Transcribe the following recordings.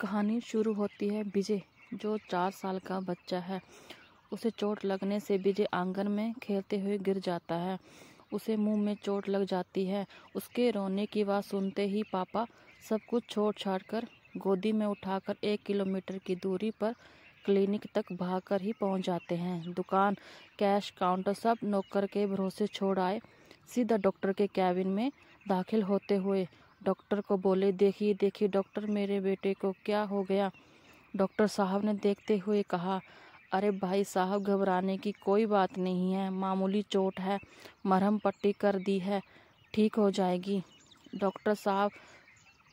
कहानी शुरू होती है विजय, जो चार साल का बच्चा है। उसे चोट लगने से विजय आँगन में खेलते हुए गिर जाता है। उसे मुँह में चोट लग जाती है। उसके रोने की आवाज़ सुनते ही पापा सब कुछ छोड़ छाड़ कर गोदी में उठाकर एक किलोमीटर की दूरी पर क्लिनिक तक भागकर ही पहुँच जाते हैं। दुकान, कैश काउंटर सब नौकर के भरोसे छोड़ आए। सीधा डॉक्टर के कैबिन में दाखिल होते हुए डॉक्टर को बोले, देखिए देखिए डॉक्टर, मेरे बेटे को क्या हो गया? डॉक्टर साहब ने देखते हुए कहा, अरे भाई साहब, घबराने की कोई बात नहीं है। मामूली चोट है, मरहम पट्टी कर दी है, ठीक हो जाएगी। डॉक्टर साहब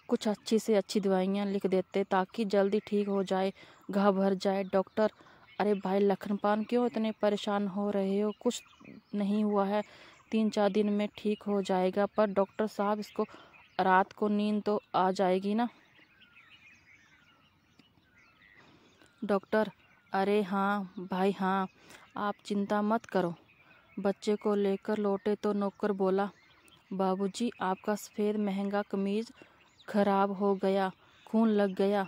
कुछ अच्छी से अच्छी दवाइयाँ लिख देते ताकि जल्दी ठीक हो जाए घा भर जाए। डॉक्टर, अरे भाई, लखनपान क्यों इतने परेशान हो रहे हो? कुछ नहीं हुआ है। तीन चार दिन में ठीक हो जाएगा। पर डॉक्टर साहब इसको रात को नींद तो आ जाएगी ना? डॉक्टर, अरे हाँ भाई हाँ आप चिंता मत करो। बच्चे को लेकर लौटे तो नौकर बोला, बाबूजी, आपका सफ़ेद महँगा कमीज़ खराब हो गया, खून लग गया।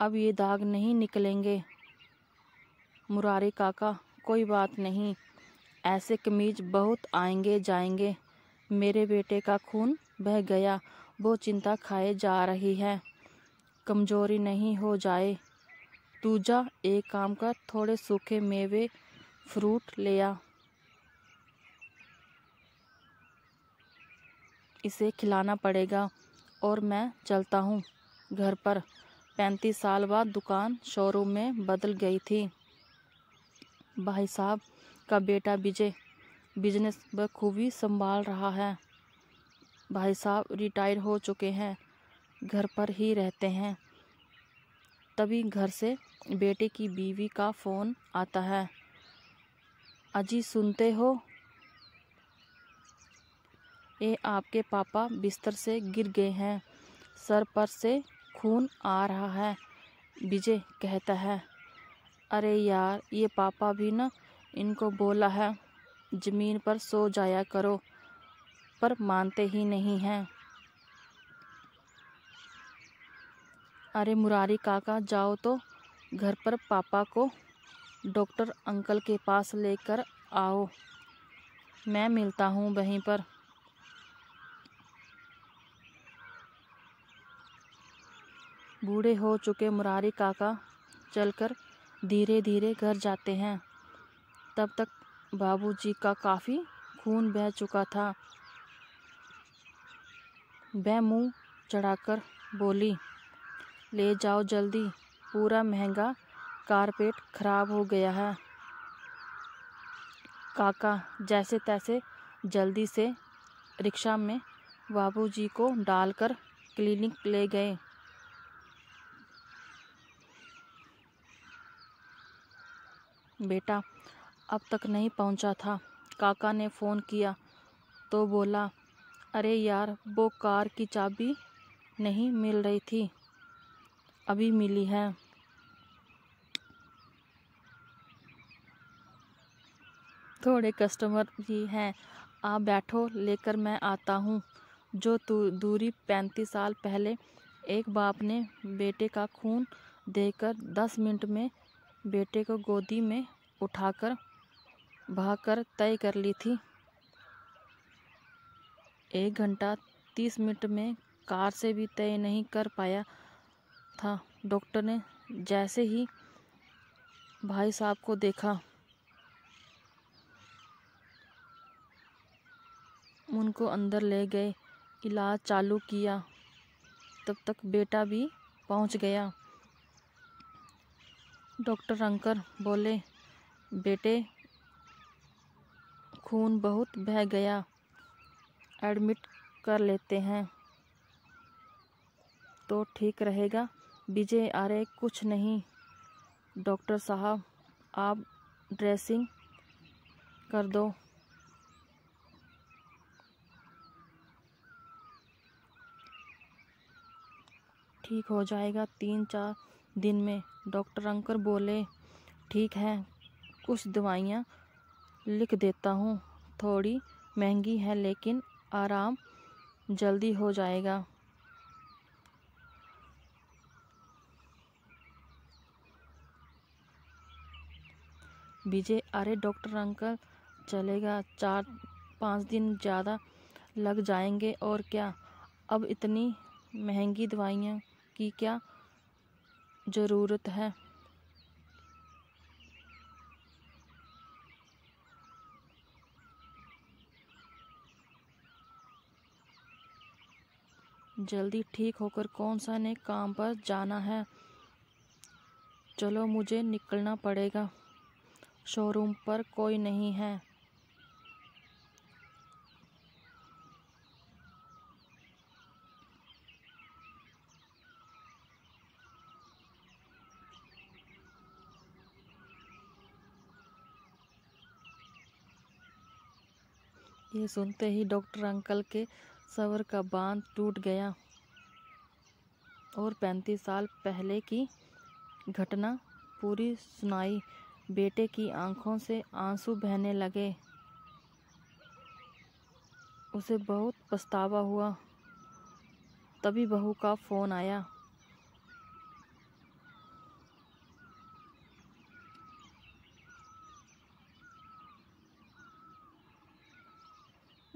अब ये दाग नहीं निकलेंगे। मुरारी काका, कोई बात नहीं, ऐसे कमीज बहुत आएँगे, जाएँगे। मेरे बेटे का खून बह गया। वो चिंता खाए जा रही है। कमज़ोरी नहीं हो जाए। तू जा एक काम कर, थोड़े सूखे मेवे फ्रूट ले आ। इसे खिलाना पड़ेगा और मैं चलता हूँ। घर पर पैंतीस साल बाद दुकान शोरूम में बदल गई थी। भाई साहब का बेटा विजय बिज़नेस बखूबी संभाल रहा है। भाई साहब रिटायर हो चुके हैं, घर पर ही रहते हैं। तभी घर से बेटे की बीवी का फ़ोन आता है। अजी, सुनते हो? ये आपके पापा बिस्तर से गिर गए हैं, सर पर से खून आ रहा है, विजय कहता है। अरे यार, ये पापा भी ना इनको बोला है। ज़मीन पर सो जाया करो, पर मानते ही नहीं हैं। अरे मुरारी काका, जाओ तो घर पर पापा को डॉक्टर अंकल के पास लेकर आओ। मैं मिलता हूँ वहीं पर। बूढ़े हो चुके मुरारी काका चलकर धीरे धीरे घर जाते हैं। तब तक बाबूजी का काफ़ी खून बह चुका था। वह मुँह चढ़ाकर बोली, ले जाओ जल्दी, पूरा महँगा कारपेट खराब हो गया है। काका जैसे तैसे जल्दी से रिक्शा में बाबूजी को डालकर क्लिनिक ले गए। बेटा अब तक नहीं पहुँचा था। काका ने फ़ोन किया तो बोला, अरे यार, वो कार की चाबी नहीं मिल रही थी। अभी मिली है। थोड़े कस्टमर भी हैं। आप बैठो, लेकर मैं आता हूँ। जो दूरी पैंतीस साल पहले एक बाप ने बेटे का खून देकर दस मिनट में बेटे को गोदी में उठाकर भागकर तय कर ली थी। एक घंटा तीस मिनट में कार से भी तय नहीं कर पाया था। डॉक्टर ने जैसे ही भाई साहब को देखा, उनको अंदर ले गए, इलाज चालू किया, तब तक बेटा भी पहुँच गया। डॉक्टर अंकर बोले, बेटे खून बहुत बह गया। एडमिट कर लेते हैं। तो ठीक रहेगा। विजय, अरे कुछ नहीं। डॉक्टर साहब, आप ड्रेसिंग कर दो। ठीक हो जाएगा तीन चार दिन में। डॉक्टर अंकर बोले, ठीक है, कुछ दवाइयाँ लिख देता हूँ। थोड़ी महँगी है, लेकिन आराम जल्दी हो जाएगा। विजय, अरे डॉक्टर अंकल, चलेगा, चार पाँच दिन ज़्यादा लग जाएँगे और क्या? अब इतनी महँगी दवाइयाँ की क्या ज़रूरत है? जल्दी ठीक होकर कौन सा ने काम पर जाना है? चलो, मुझे निकलना पड़ेगा। शोरूम पर कोई नहीं है। ये सुनते ही डॉक्टर अंकल के सबर का बाँध टूट गया और पैंतीस साल पहले की घटना पूरी सुनाई। बेटे की आँखों से आँसू बहने लगे। उसे बहुत पछतावा हुआ। तभी बहू का फ़ोन आया।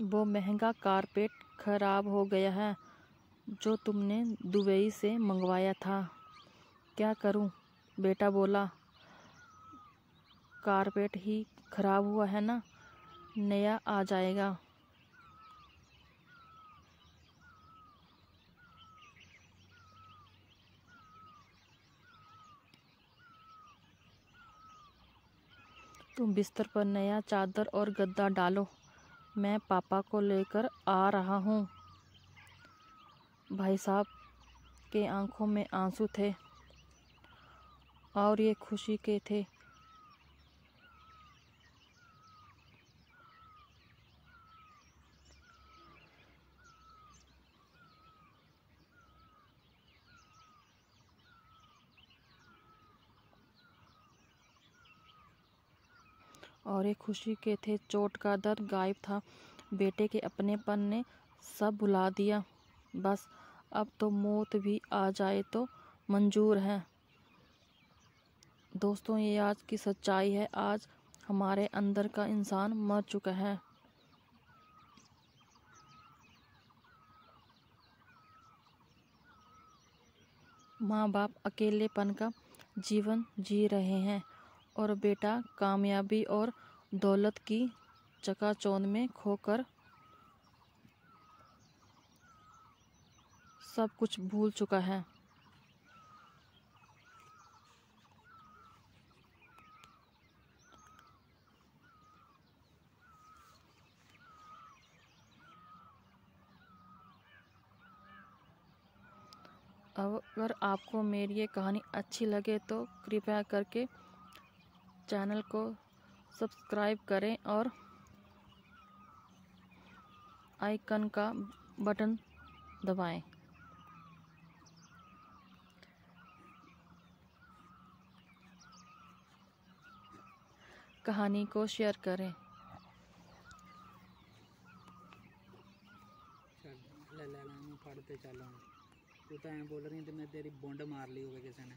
वो महँगा कारपेट खराब हो गया है, जो तुमने दुबई से मंगवाया था। क्या करूँ? बेटा बोला, कारपेट ही खराब हुआ है ना? नया आ जाएगा। तुम बिस्तर पर नया चादर और गद्दा डालो। मैं पापा को लेकर आ रहा हूँ। भाई साहब के आँखों में आँसू थे और ये खुशी के थे। और एक खुशी के थे, चोट का दर्द गायब था। बेटे के अपनेपन ने सब भुला दिया। बस, अब तो मौत भी आ जाए तो मंजूर है। दोस्तों, ये आज की सच्चाई है। आज हमारे अंदर का इंसान मर चुका है। माँ बाप अकेलेपन का जीवन जी रहे हैं। और बेटा कामयाबी और दौलत की चकाचौंध में खोकर सब कुछ भूल चुका है। अगर आपको मेरी ये कहानी अच्छी लगे तो कृपया करके चैनल को सब्सक्राइब करें और आइकन का बटन दबाएं कहानी को शेयर करें ਲੈ ਲੈ ਲੈ ਮੈਂ ਫੜ ਤੇ ਚੱਲ ਹੁਣ ਤੂੰ ਤਾਂ ਐਂ ਬੋਲ ਰਹੀ ਤੇ ਮੈਂ ਤੇਰੀ ਬੁੰਡ ਮਾਰ ਲਈ ਹੋਵੇ ਕਿਸੇ ਨੇ